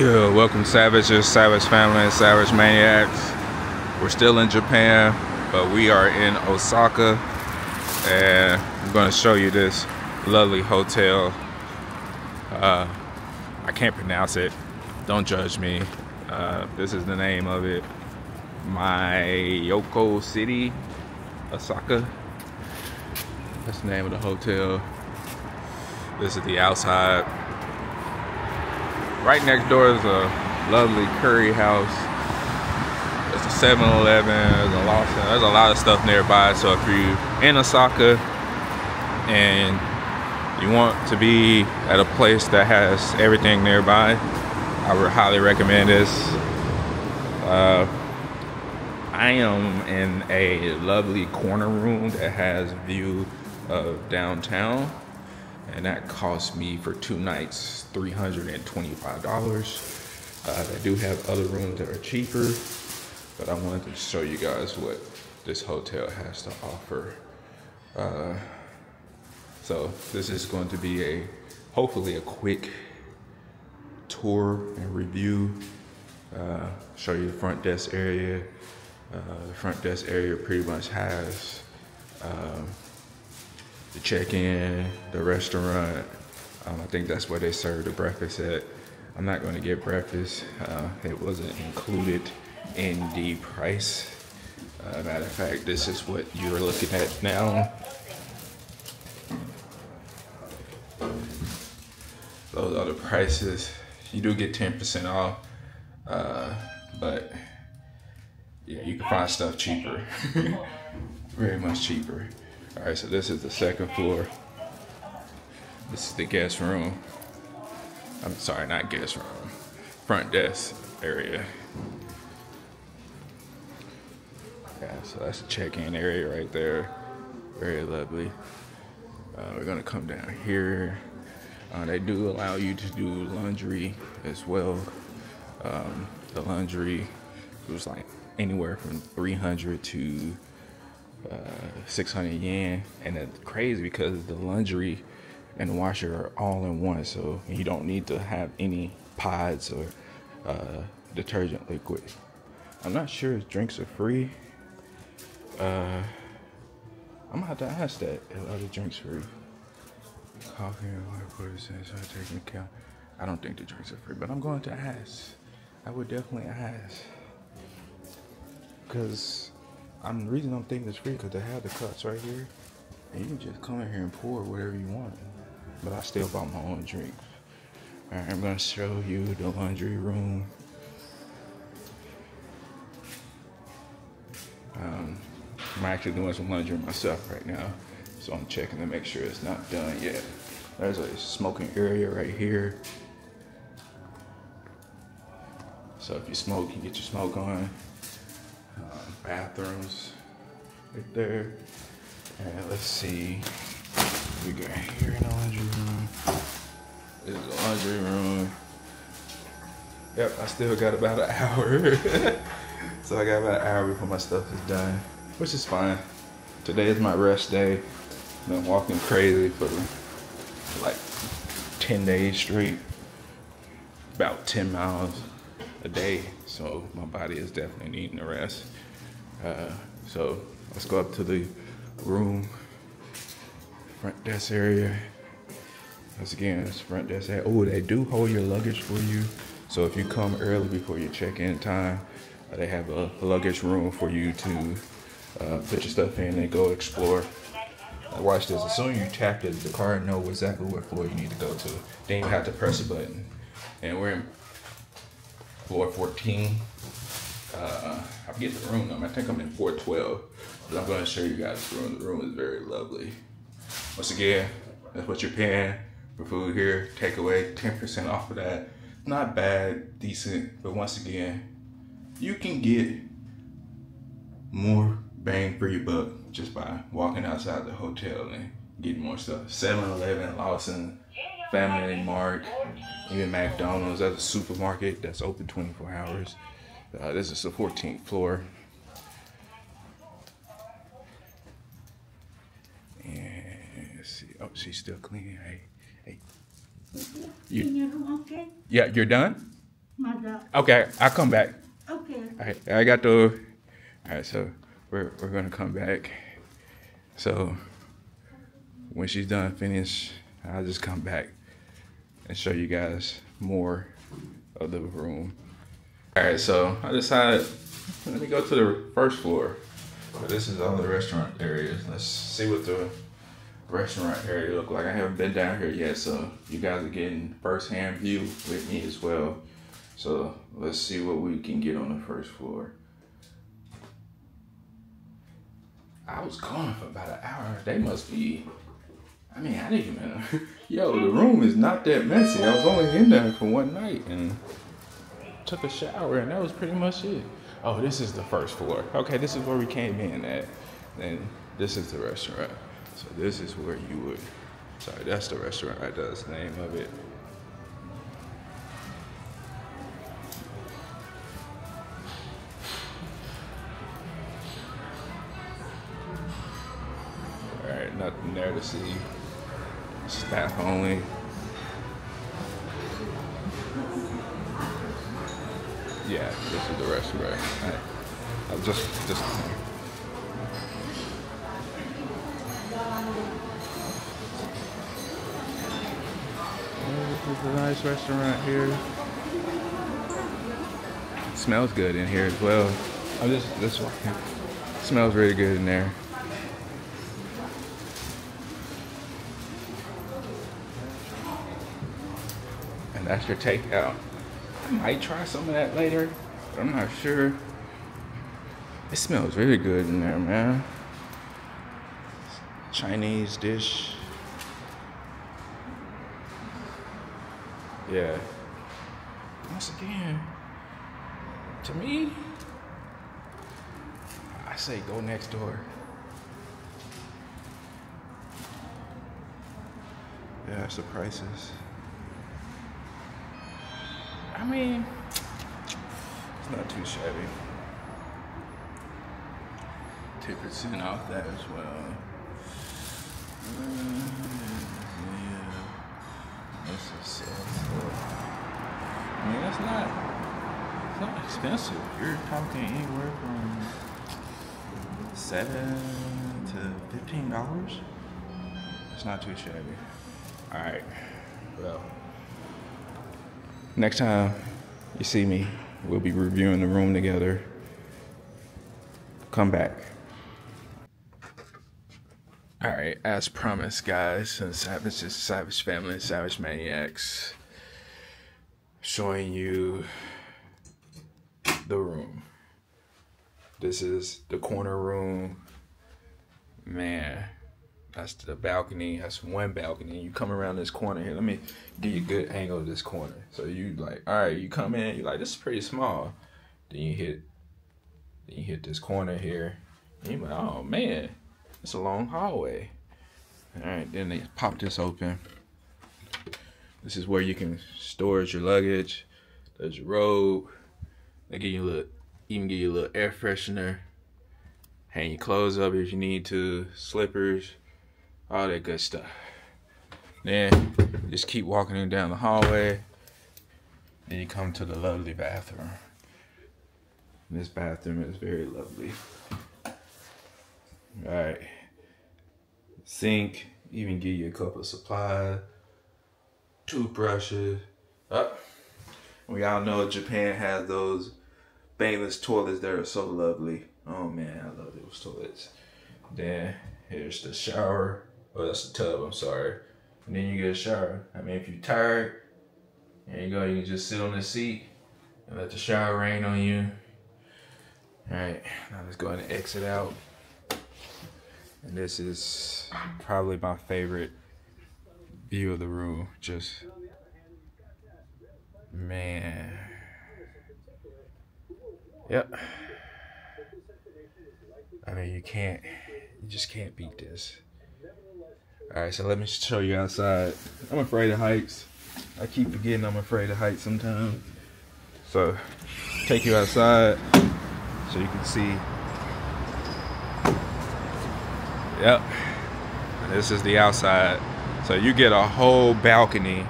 Yeah, welcome Savages, Savage Family, and Savage Maniacs. We're still in Japan, but we are in Osaka, and I'm going to show you this lovely hotel. Uh, I can't pronounce it. Don't judge me. Uh, this is the name of it. Miyako City, Osaka. That's the name of the hotel. This is the outside. Right next door is a lovely curry house. There's a 7-Eleven, there's a Lawson, there's a lot of stuff nearby. So if you're in Osaka and you want to be at a place that has everything nearby, I would highly recommend this. Uh, I am in a lovely corner room that has view of downtown and that cost me for two nights $325 uh, do have other rooms that are cheaper but i wanted to show you guys what this hotel has to offer. Uh, so this is going to be a hopefully a quick tour and review. Uh, show you the front desk area. Uh, the front desk area pretty much has um, the check-in, the restaurant. Um, I think that's where they serve the breakfast at. I'm not going to get breakfast. Uh, it wasn't included in the price. Uh, matter of fact, this is what you're looking at now. Those are the prices. You do get 10% off, uh, but yeah, you can find stuff cheaper. Very much cheaper. All right, so this is the second floor. This is the guest room. I'm sorry, not guest room. Front desk area. Yeah, so that's the check-in area right there. Very lovely. Uh, we're gonna come down here. Uh, they do allow you to do laundry as well. Um, the laundry was like anywhere from 300 to uh, 600 yen and it's crazy because the laundry and washer are all in one so you don't need to have any pods or uh, detergent liquid. I'm not sure if drinks are free. Uh, i'm gonna have to ask that if other drinks free. Coffee and water percent are taken account. I don't think the drinks are free but i'm going to ask. I would definitely ask. Because I'm the reason I'm thinking it's free because they have the cups right here, and you can just come in here and pour whatever you want. But I still bought my own drinks. All right, I'm gonna show you the laundry room. Um, I'm actually doing some laundry myself right now, so I'm checking to make sure it's not done yet. There's a smoking area right here. So if you smoke, you get your smoke on bathrooms right there. And let's see. We got here in the laundry room. This is the laundry room. Yep, I still got about an hour. so I got about an hour before my stuff is done, which is fine. Today is my rest day. I've been walking crazy for like 10 days straight, about 10 miles a day. So my body is definitely needing a rest. Uh, so let's go up to the room, front desk area. Once again, it's front desk area. Oh, they do hold your luggage for you. So if you come early before your check-in time, uh, they have a luggage room for you to uh, put your stuff in and go explore. Uh, watch this. As soon as you tap it, the car knows exactly what floor you need to go to. Then you have to press a button. And we're in floor 14 uh, I forget the room number. I think I'm in 412. But I'm going to show you guys the room. The room is very lovely. Once again, that's what you're paying for food here. Takeaway, 10% off of that. Not bad, decent, but once again, you can get more bang for your buck just by walking outside the hotel and getting more stuff. 7-Eleven, Lawson, Family Mart, even McDonald's. That's a supermarket that's open 24 hours. Uh, this is the 14th floor. And let's see. Oh, she's still cleaning. Hey, hey. You, In your room, okay? yeah, you're done? Okay, I'll come back. Okay. All right, I got the. All right, so we're we're gonna come back. So when she's done finish, I'll just come back and show you guys more of the room. All right, so I decided let me go to the first floor. This is all the restaurant areas. Let's see what the restaurant area look like. I haven't been down here yet, so you guys are getting first-hand view with me as well. So let's see what we can get on the first floor. I was gone for about an hour. They must be. I mean, I didn't even. Yo, the room is not that messy. I was only in there for one night and took a shower, and that was pretty much it. Oh, this is the first floor. Okay, this is where we came in at. And this is the restaurant. So this is where you would. Sorry, that's the restaurant. Right that's the name of it. All right, nothing there to see. Staff only. Yeah, this is the restaurant. I, I'm just, just. This is a nice restaurant here. smells good in here as well. Oh, I'm just this one. Smells really good in there. And that's your takeout. I might try some of that later, but I'm not sure. It smells really good in there, man. Chinese dish. Yeah. Once again, to me, I say go next door. Yeah, that's the prices. I mean, it's not too shabby. 10% off that as well. Uh, yeah. This is uh, I mean, that's not, it's not expensive. You're talking anywhere from seven to fifteen dollars. It's not too shabby. All right. Well, next time you see me, we'll be reviewing the room together. Come back. All right, as promised, guys, and is Savage Family, Savage Maniacs, showing you the room. This is the corner room. Man, that's the balcony. That's one balcony. You come around this corner here. Let me give you a good angle of this corner. So you like, all right, you come in. You like, this is pretty small. Then you hit, then you hit this corner here. And you like, oh man, it's a long hallway. All right, then they pop this open. This is where you can storage your luggage. There's your robe. They give you a little, even give you a little air freshener. Hang your clothes up if you need to. Slippers, all that good stuff. Then just keep walking down the hallway. Then you come to the lovely bathroom. This bathroom is very lovely. All right. Sink, even give you a couple of supplies, toothbrushes. Up. We all know Japan has those baneless toilets that are so lovely. Oh man, I love those toilets. Then here's the shower. Oh, that's the tub. I'm sorry. And then you get a shower. I mean, if you're tired, there you go. You can just sit on the seat and let the shower rain on you. All right, now let's go ahead and exit out. And this is probably my favorite view of the room. Just, man. Yep. I mean, you can't, you just can't beat this. All right, so let me show you outside. I'm afraid of heights. I keep forgetting I'm afraid of heights sometimes. So, take you outside so you can see. Yep. This is the outside. So you get a whole balcony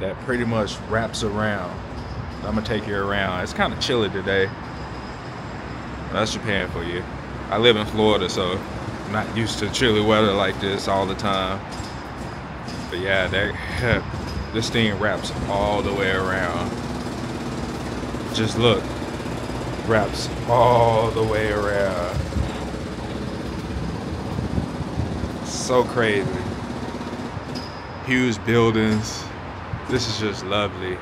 that pretty much wraps around. I'm gonna take you around. It's kind of chilly today. That's Japan for you. I live in Florida, so not used to chilly weather like this all the time. But yeah, that this thing wraps all the way around. Just look, wraps all the way around. So crazy. Huge buildings. This is just lovely.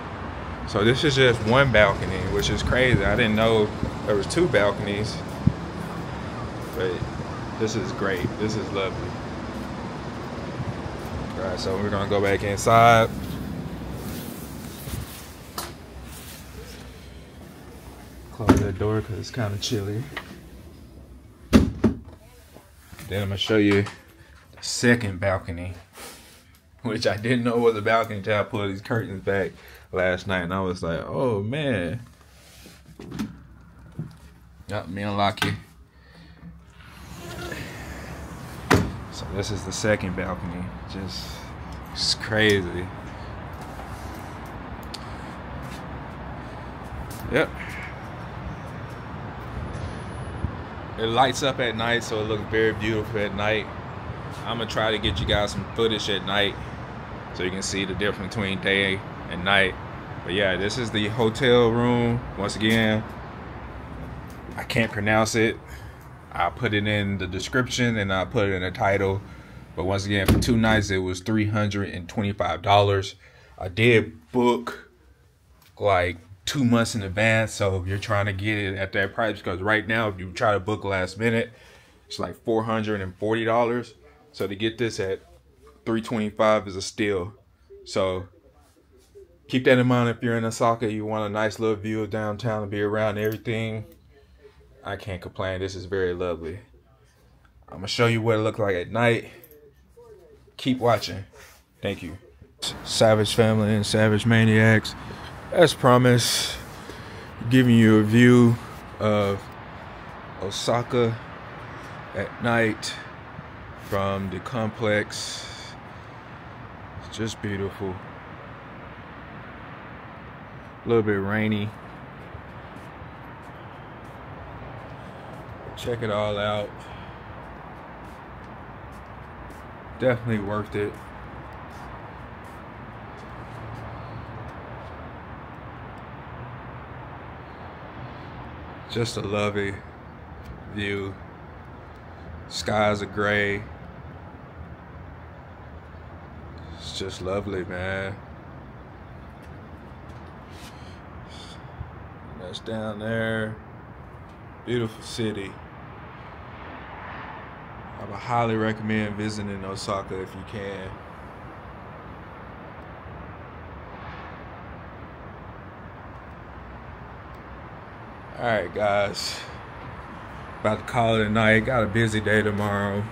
So this is just one balcony, which is crazy. I didn't know there was two balconies. But this is great. This is lovely. All right, so we're gonna go back inside. Close that door because it's kind of chilly. Then I'm gonna show you the second balcony, which I didn't know was a balcony until I pulled these curtains back last night, and I was like, "Oh man!" Got me unlucky. So this is the second balcony. Just it's crazy. Yep. It lights up at night, so it looks very beautiful at night. I'm gonna try to get you guys some footage at night so you can see the difference between day and night. But yeah, this is the hotel room. Once again, I can't pronounce it. I'll put it in the description and I'll put it in the title. But once again, for two nights, it was $325. I did book like two months in advance. So if you're trying to get it at that price, because right now, if you try to book last minute, it's like $440. So to get this at 325 is a steal. So keep that in mind if you're in Osaka, you want a nice little view of downtown and be around everything. I can't complain. This is very lovely. I'm gonna show you what it looked like at night. Keep watching. Thank you. Savage Family and Savage Maniacs as promised, giving you a view of Osaka at night from the complex. It's just beautiful. A little bit rainy. Check it all out. Definitely worth it. Just a lovely view. Skies are gray. It's just lovely, man. That's down there. Beautiful city. I highly recommend visiting Osaka if you can. Alright, guys. About to call it a night. Got a busy day tomorrow.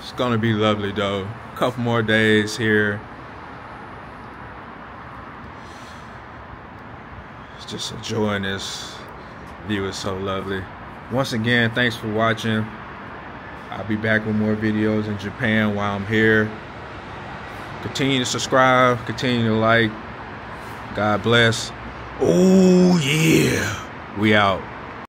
It's gonna be lovely though. A couple more days here. Just enjoying this view is so lovely. Once again, thanks for watching. I'll be back with more videos in Japan while I'm here. Continue to subscribe, continue to like. God bless. Oh, yeah. We out.